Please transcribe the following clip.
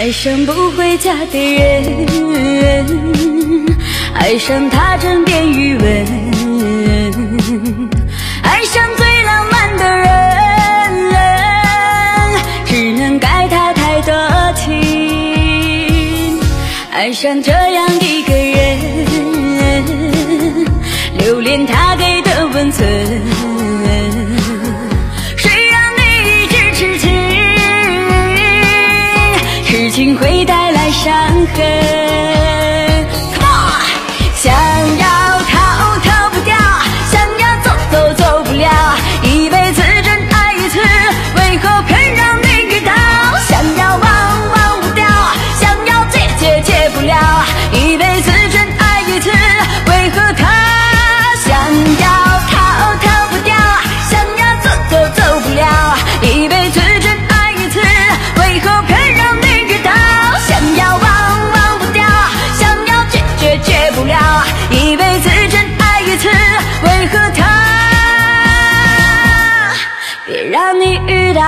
爱上不回家的人，爱上他枕边余温，爱上最浪漫的人，只能怪他太多情。爱上这样一个人，留恋他给的温存。情会带来伤痕。想要逃逃不掉，想要走走走不了，一辈子真爱一次，为何偏让一辈子真爱一次为何他别让你遇到？